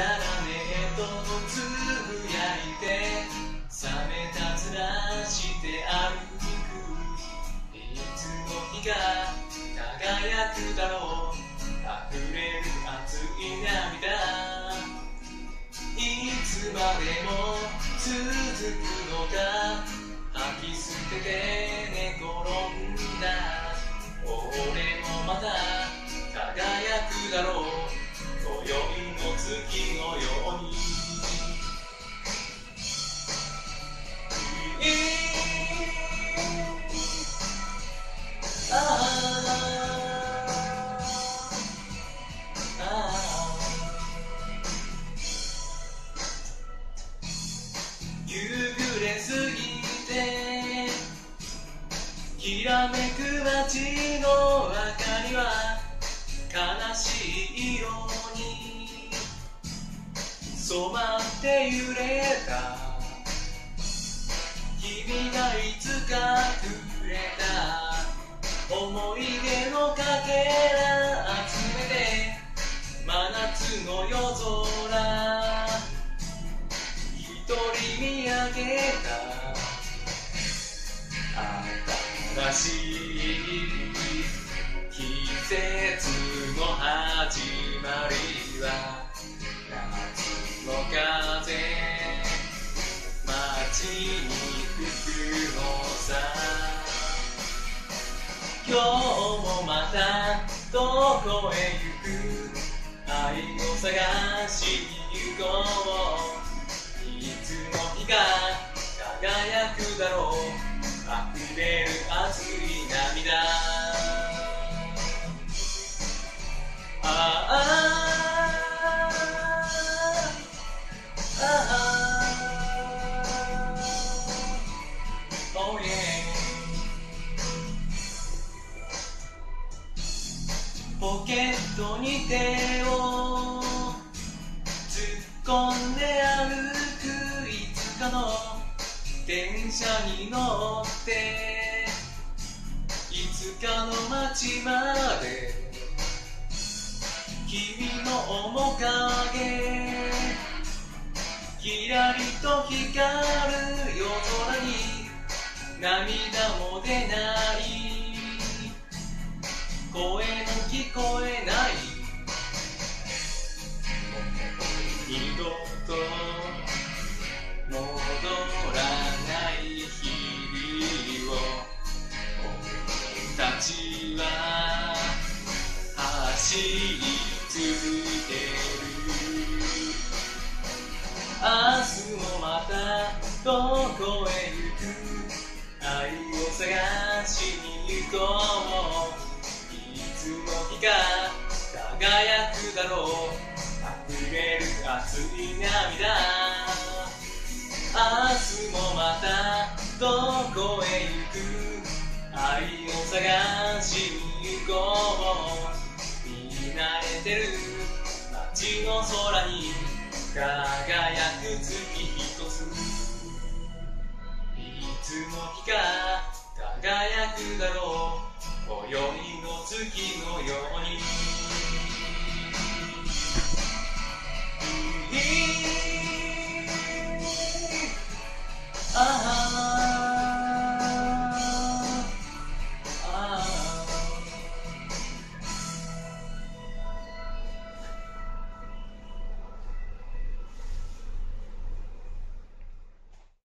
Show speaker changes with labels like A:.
A: たらねえとつぶやいて冷めたずらして歩くいつの日か輝くだろう溢れる熱い涙いつまでも続くのか吐き捨てて寝転んだ俺もまた輝くだろうきらめく街の明かりは悲しい色に染まって揺れた。君がいつかくれた。思い出のかけら集めて真夏の夜空。一人見上げた。しい季節の始まりは夏の風。街に吹くのさ。今日もまたどこへ行く。愛を探しに行こう。ポケットに手を突っ込んで歩くいつかの電車に乗っていつかの街まで君の面影きらりと光る夜空に涙も出ない。声聞こえない。二度と戻らない日々を。たちは走り続ける。明日もまたどこへ行く。愛を探しに行こう。輝くだろう。溢れる熱い涙。明日もまたどこへ行く。愛を探しに行こう。見慣れてる。街の空に輝く月一つ。いつの日か輝くだろう。今宵の月